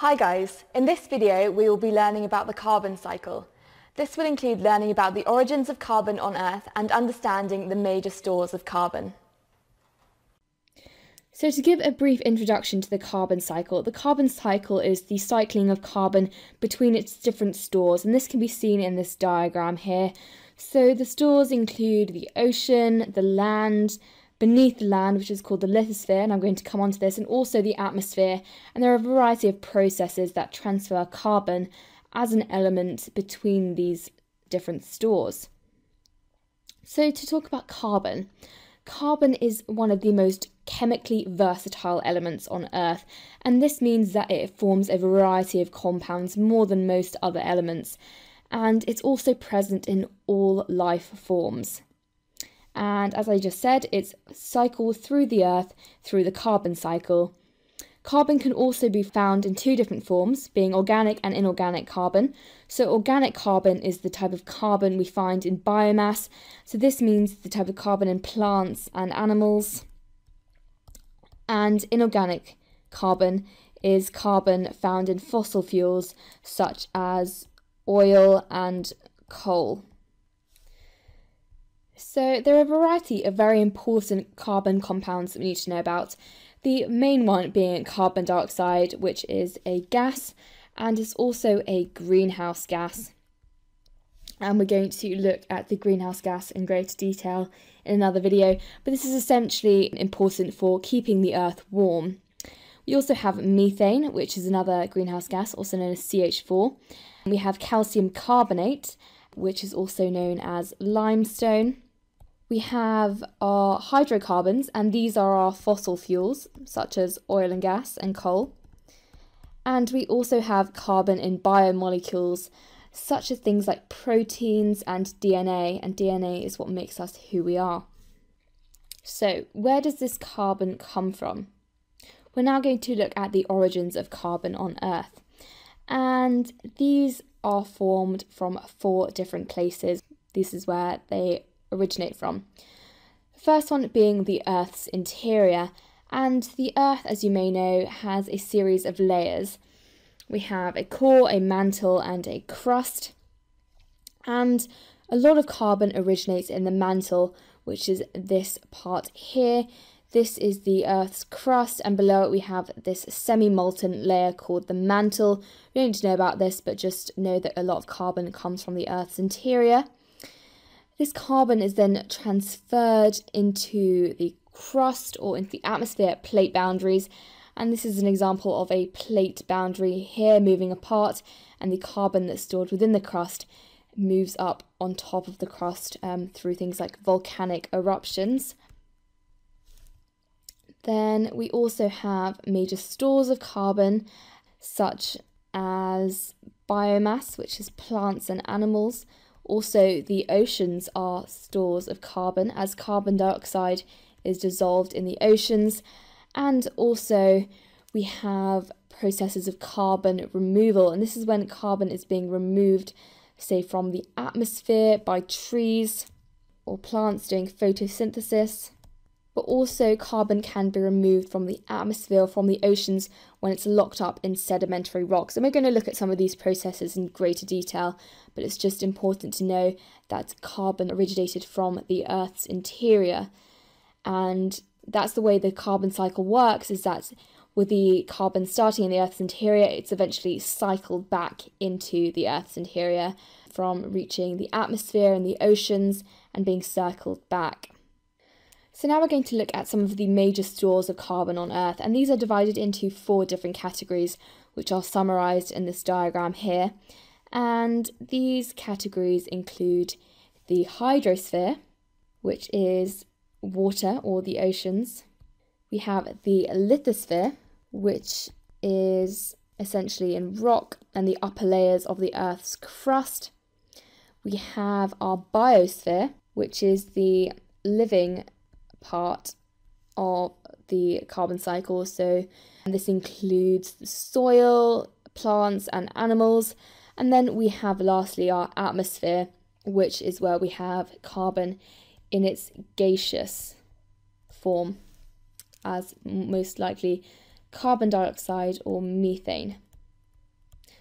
Hi guys, in this video we will be learning about the carbon cycle. This will include learning about the origins of carbon on Earth and understanding the major stores of carbon. So to give a brief introduction to the carbon cycle, the carbon cycle is the cycling of carbon between its different stores and this can be seen in this diagram here. So the stores include the ocean, the land, beneath the land, which is called the lithosphere, and I'm going to come on to this, and also the atmosphere. And there are a variety of processes that transfer carbon as an element between these different stores. So, to talk about carbon, carbon is one of the most chemically versatile elements on Earth, and this means that it forms a variety of compounds more than most other elements, and it's also present in all life forms. And as I just said, it's cycled through the Earth through the carbon cycle. Carbon can also be found in two different forms, being organic and inorganic carbon. So, organic carbon is the type of carbon we find in biomass. So, this means the type of carbon in plants and animals. And inorganic carbon is carbon found in fossil fuels such as oil and coal. So, there are a variety of very important carbon compounds that we need to know about. The main one being carbon dioxide, which is a gas and is also a greenhouse gas. And we're going to look at the greenhouse gas in greater detail in another video, but this is essentially important for keeping the earth warm. We also have methane, which is another greenhouse gas, also known as CH4. We have calcium carbonate, which is also known as limestone we have our hydrocarbons, and these are our fossil fuels, such as oil and gas and coal. And we also have carbon in biomolecules, such as things like proteins and DNA, and DNA is what makes us who we are. So, where does this carbon come from? We're now going to look at the origins of carbon on Earth. And these are formed from four different places. This is where they originate from. The first one being the Earth's interior, and the Earth, as you may know, has a series of layers. We have a core, a mantle, and a crust. And a lot of carbon originates in the mantle, which is this part here. This is the Earth's crust, and below it we have this semi molten layer called the mantle. We don't need to know about this, but just know that a lot of carbon comes from the Earth's interior. This carbon is then transferred into the crust or into the atmosphere at plate boundaries. And this is an example of a plate boundary here moving apart, and the carbon that's stored within the crust moves up on top of the crust um, through things like volcanic eruptions. Then we also have major stores of carbon, such as biomass, which is plants and animals, also, the oceans are stores of carbon as carbon dioxide is dissolved in the oceans. And also, we have processes of carbon removal, and this is when carbon is being removed, say, from the atmosphere by trees or plants doing photosynthesis but also carbon can be removed from the atmosphere, from the oceans, when it's locked up in sedimentary rocks. And we're going to look at some of these processes in greater detail, but it's just important to know that carbon originated from the Earth's interior. And that's the way the carbon cycle works, is that with the carbon starting in the Earth's interior, it's eventually cycled back into the Earth's interior from reaching the atmosphere and the oceans and being circled back. So now we're going to look at some of the major stores of carbon on Earth, and these are divided into four different categories, which are summarised in this diagram here. And these categories include the hydrosphere, which is water or the oceans. We have the lithosphere, which is essentially in rock and the upper layers of the Earth's crust. We have our biosphere, which is the living part of the carbon cycle. So this includes the soil, plants, and animals. And then we have lastly our atmosphere, which is where we have carbon in its gaseous form, as most likely carbon dioxide or methane.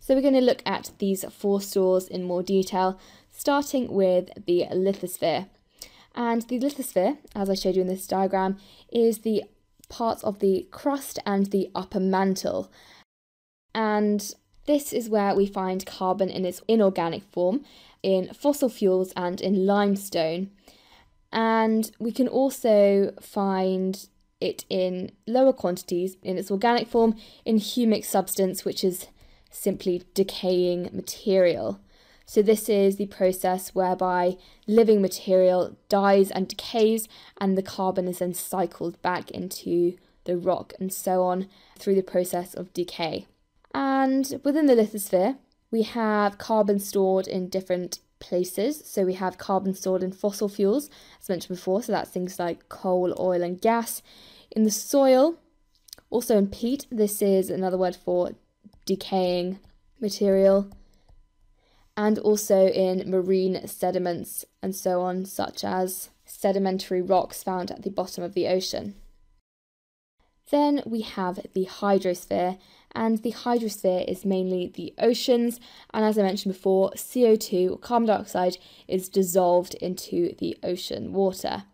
So we're going to look at these four stores in more detail, starting with the lithosphere. And the lithosphere, as I showed you in this diagram, is the parts of the crust and the upper mantle. And this is where we find carbon in its inorganic form, in fossil fuels and in limestone. And we can also find it in lower quantities in its organic form in humic substance, which is simply decaying material. So, this is the process whereby living material dies and decays, and the carbon is then cycled back into the rock and so on through the process of decay. And within the lithosphere, we have carbon stored in different places. So, we have carbon stored in fossil fuels, as mentioned before, so that's things like coal, oil, and gas. In the soil, also in peat, this is another word for decaying material, and also in marine sediments and so on, such as sedimentary rocks found at the bottom of the ocean. Then we have the hydrosphere, and the hydrosphere is mainly the oceans. And as I mentioned before, CO2, carbon dioxide, is dissolved into the ocean water.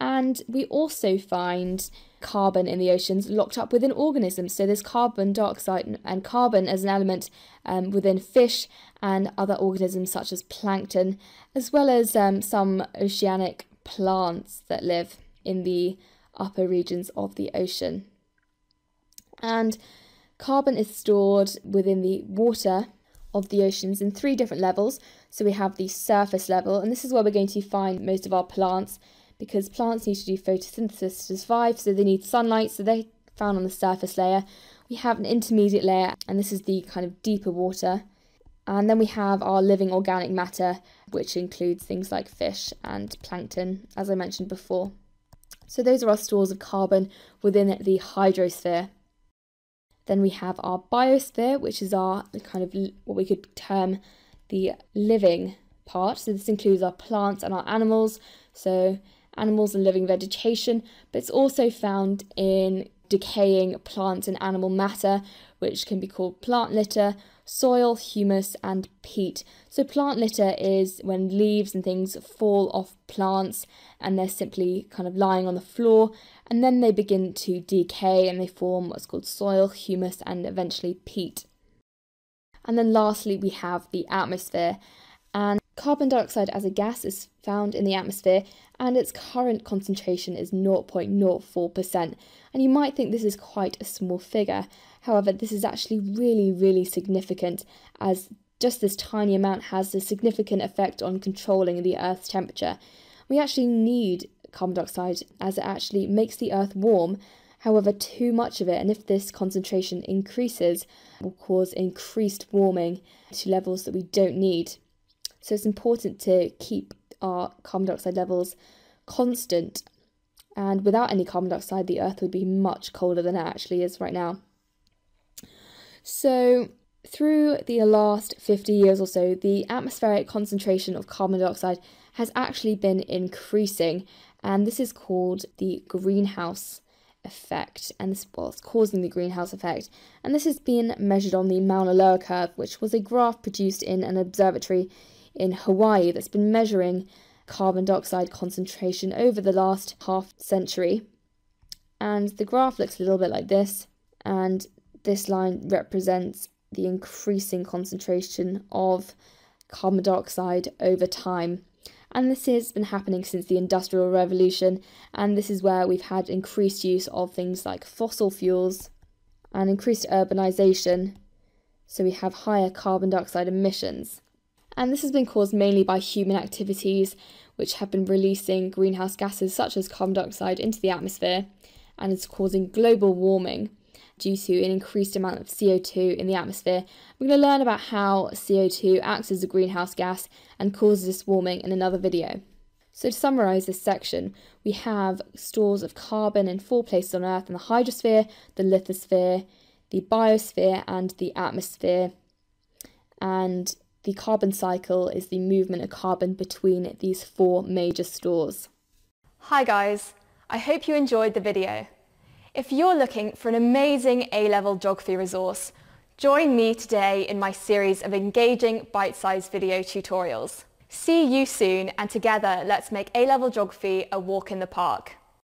And we also find carbon in the oceans locked up within organisms. So there's carbon dioxide and carbon as an element um, within fish and other organisms such as plankton, as well as um, some oceanic plants that live in the upper regions of the ocean. And carbon is stored within the water of the oceans in three different levels. So we have the surface level, and this is where we're going to find most of our plants because plants need to do photosynthesis to survive, so they need sunlight, so they're found on the surface layer. We have an intermediate layer, and this is the kind of deeper water. And then we have our living organic matter, which includes things like fish and plankton, as I mentioned before. So those are our stores of carbon within the hydrosphere. Then we have our biosphere, which is our kind of what we could term the living part. So this includes our plants and our animals. So animals and living vegetation, but it's also found in decaying plant and animal matter, which can be called plant litter, soil, humus, and peat. So, plant litter is when leaves and things fall off plants and they're simply kind of lying on the floor, and then they begin to decay and they form what's called soil, humus, and eventually peat. And then, lastly, we have the atmosphere. And carbon dioxide as a gas is found in the atmosphere and its current concentration is 0.04%. And you might think this is quite a small figure. However, this is actually really, really significant as just this tiny amount has a significant effect on controlling the Earth's temperature. We actually need carbon dioxide as it actually makes the Earth warm. However, too much of it, and if this concentration increases, will cause increased warming to levels that we don't need. So it's important to keep our carbon dioxide levels constant. And without any carbon dioxide, the Earth would be much colder than it actually is right now. So, through the last 50 years or so, the atmospheric concentration of carbon dioxide has actually been increasing, and this is called the greenhouse effect, and this what's causing the greenhouse effect. And this has been measured on the Mauna Loa curve, which was a graph produced in an observatory in Hawaii that's been measuring carbon dioxide concentration over the last half century. And the graph looks a little bit like this, and this line represents the increasing concentration of carbon dioxide over time. And this has been happening since the Industrial Revolution, and this is where we've had increased use of things like fossil fuels and increased urbanization, so we have higher carbon dioxide emissions and this has been caused mainly by human activities which have been releasing greenhouse gases such as carbon dioxide into the atmosphere and is causing global warming due to an increased amount of CO2 in the atmosphere. We're going to learn about how CO2 acts as a greenhouse gas and causes this warming in another video. So, to summarise this section, we have stores of carbon in four places on Earth in the hydrosphere, the lithosphere, the biosphere, and the atmosphere. And the carbon cycle is the movement of carbon between these four major stores. Hi guys, I hope you enjoyed the video. If you're looking for an amazing A-level geography resource, Join me today in my series of engaging bite-sized video tutorials. See you soon and together let's make A-Level Geography a walk in the park.